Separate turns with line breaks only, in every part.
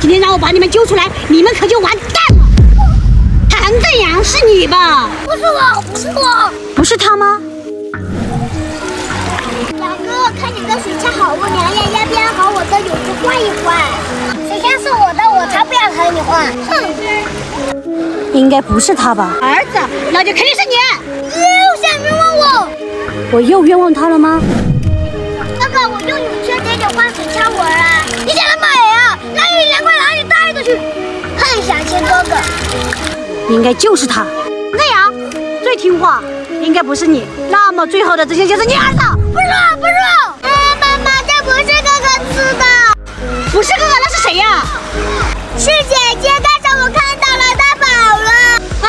今天让我把你们揪出来，你们可就完蛋了。唐正阳是你吧？
不是我，不是我，
不是他吗？
表哥，看你的水枪好不娘呀，要不要和我的泳池换一换？水枪是我的，我才不要和你换。
哼，应该不是他吧？儿子，那就肯定是你，
又想冤枉我？
我又冤枉他了吗？
哥哥，我用泳圈给你换水枪玩
应该就是他。那样最听话，应该不是你。那么最后的真相就是你儿子。
不是我，不是我。妈妈，这不是哥哥吃的。
不是哥哥，那是谁呀？
是姐姐但是我看到了大宝了。啊？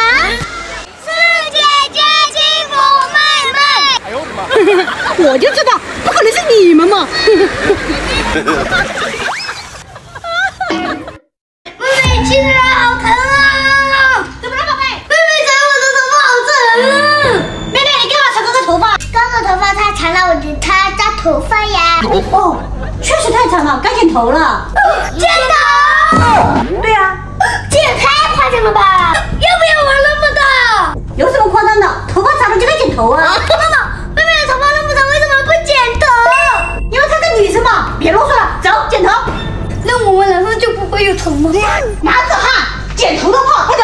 是姐姐欺负妹妹。哎呦我的
妈！我就知道，不可能是你们嘛。哦，确实太长了，该剪头了。
剪头？
对呀。
这也太夸张了吧？要不要玩那么大？
有什么夸张的？头发长了就该剪头啊！
妈妈，妹妹的头发那么长，为什么不剪头？
因为她是女生嘛。别啰嗦了，走，剪头。
那我们男生就不会有头吗？
男子汉，剪头的话，快走。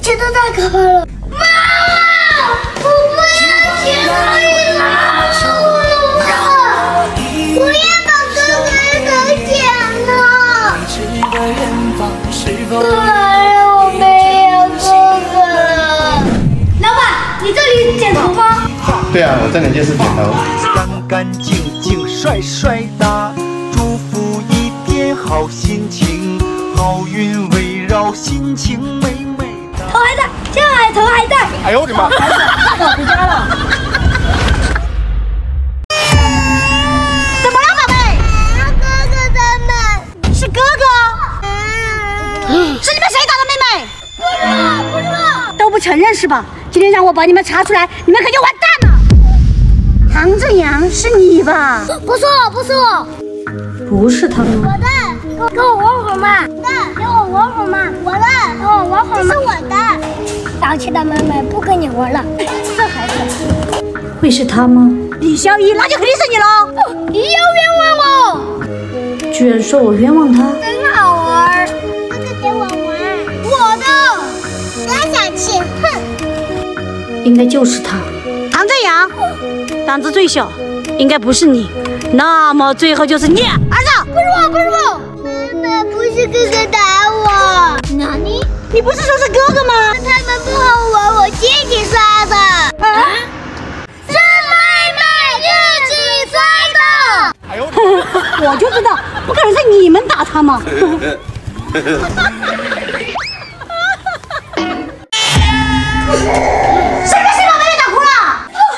剪头太可怕了。我这里
就是剪头。
干干净净，帅帅哒，祝福一天好心情，好运围绕，心情美美的。
头还在，现在头还在。
哎呦我的妈！
回家了。怎么了，宝贝？
哥哥他们
是哥哥。是你们谁打的妹妹？
不知道，不知道。
都不承认是吧？今天让我把你们查出来，你们可就完蛋了。唐正阳是你吧？
不是我，不是我。
不是他
我
吗？
的，给我玩会儿嘛。的，给我玩会儿嘛。我的，给我玩会儿嘛。是我的。淘气的妹妹不跟你玩了。这孩子
会是他吗？李小一，那就肯定是你喽。
你又冤枉我。
居然说我冤枉他。
真好玩。哥哥给我玩。我的。不要小气，哼。
应该就是他，唐正阳，胆子最小，应该不是你，那么最后就是你儿子，
不是我，不是我。妈妈，不是哥哥打我。哪里？
你不是说是哥哥吗？
他们不好玩，我自己摔的。啊？是妹妹自己摔的。
哎呦
我就知道，不可能是你们打他嘛。是不是把妹妹打哭了？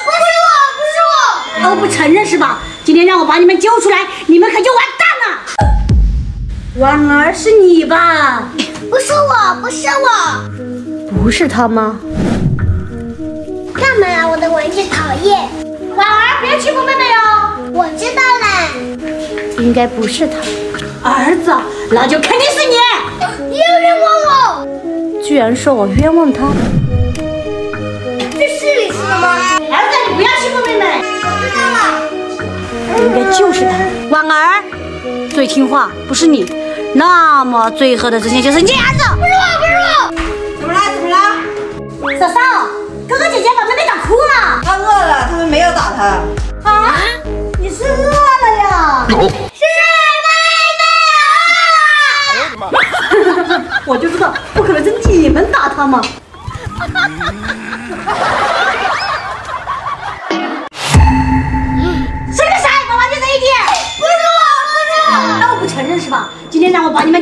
不是我，不是我。
都不承认是吧？今天让我把你们揪出来，你们可就完蛋了。婉儿是你吧？
不是我，不是我。
不是他吗？
干嘛呀？我的玩具讨厌。
婉儿，别欺负妹妹哦。
我知道了。
应该不是他。儿子，那就肯定是你。
你又冤枉我。
居然说我冤枉他。
是
他。婉儿，最听话不是你，那么最后的真相就是你儿子。
不是我，不是我。
怎么了？怎么了？
嫂嫂，哥哥姐姐把妹妹打哭了。
他饿了，他们没有打他。
啊？你是饿了呀？
是妹妹
饿了我的妈！
我就知道，不可能是你们打他嘛。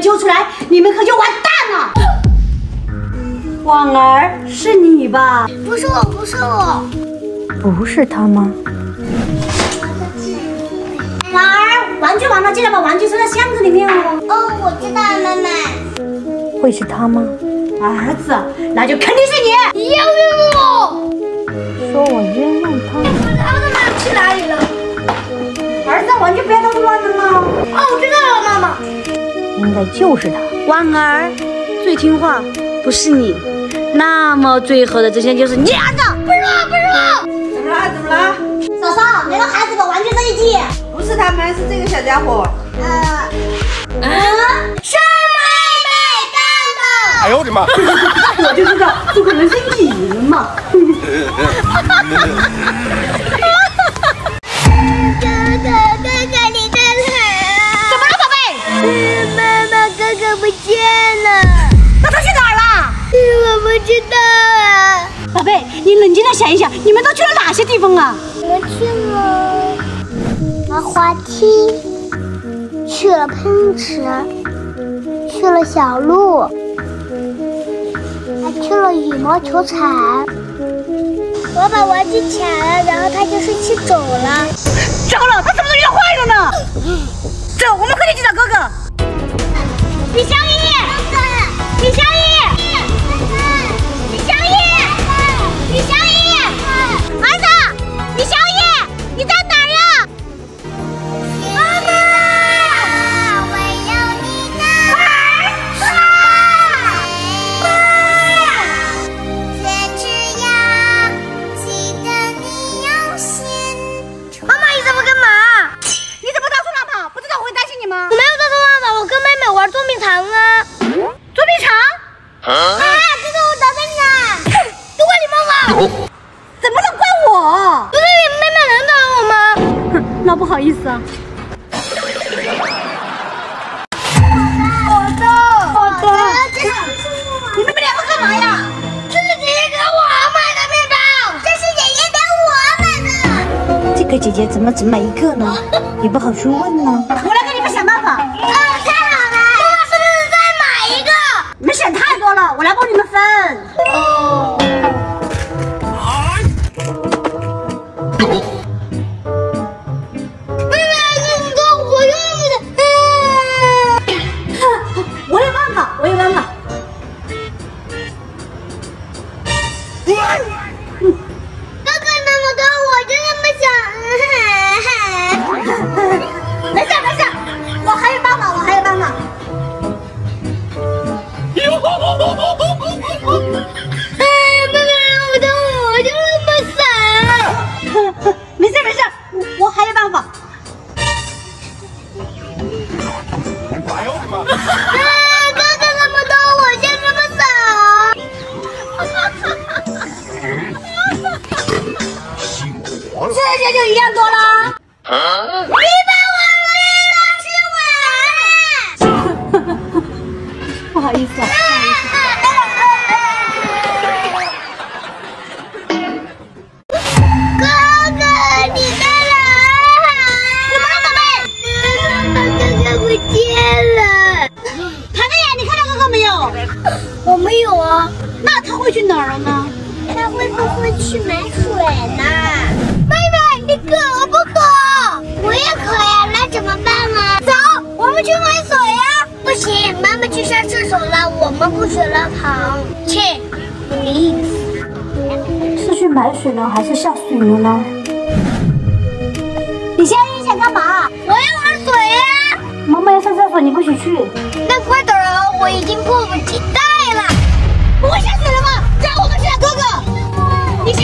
揪出来，你们可就完蛋了。婉儿，是你吧？
不是我，不是我。
不是他吗？婉儿，玩具完了，记得把玩具收在箱子里面哦。
哦，我知道了，妈妈。
会是他吗？儿子，那就肯定是你。
冤枉我。
说我冤枉他。
奥特曼去哪里了？
儿子，玩具不要到处乱扔了。
哦，我知道了，妈妈。
应该就是他。婉儿最听话，不是你。那么最后的真相就是你儿子。
不是我，不是我。
怎么了？怎么了？
嫂嫂，那个孩子把玩具扔一起。
不是他们，是这个小家伙。
呃，是妹妹干的。
哎呦我的妈！
我就知道，不可能是你嘛。
知道啊。
宝贝，你冷静的想一想，你们都去了哪些地方啊？
我们去了滑滑梯，去了喷池，去了小路，还去了羽毛球场。我把玩具抢了，然后他就生气走了。
糟了，他怎么能遇到坏人呢？走，我们快点去找哥哥。
李小雨，李小雨，玩捉迷藏啊。
捉迷藏？
啊，哥哥，我打败你了！都怪你妈妈！
怎么能怪我？
不是你妹妹能打我吗？
哼，那不好意思啊。
好的，好的。
你们两个干嘛呀？
这是姐姐给我买的面包，这是姐姐给我买的。
这个姐姐怎么只买一个呢？也不好去问呢。
我来给你们想办法。
啊，太好了！妈妈是不是再买一个？
你们选太多了，我来帮你们分。
哦。妹妹，你看我用的。
我有办法，我有办法。
哥哥那么多，我就那么
没事没事，我我还有办法。
哎
呦我的妈！
啊，哥哥那么多，我就这么少。
这些就一样多了。
你把我面包吃完了。
不好意思啊。
我没有啊。
那他会去哪儿了呢？
他会不会去买水呢？妹妹，你渴不渴？我也渴呀，那怎么办啊？走，我们去买水呀。不行，妈妈去上厕所了，我们不许乱跑。切，你。
是去买水呢，还是下水了呢？
你现在想干嘛？
我要玩水呀！
妈妈要上厕所，你不许去。
那快点啊，我已经迫不及待了。
不会吓死了吗？让我们去找哥哥。
李小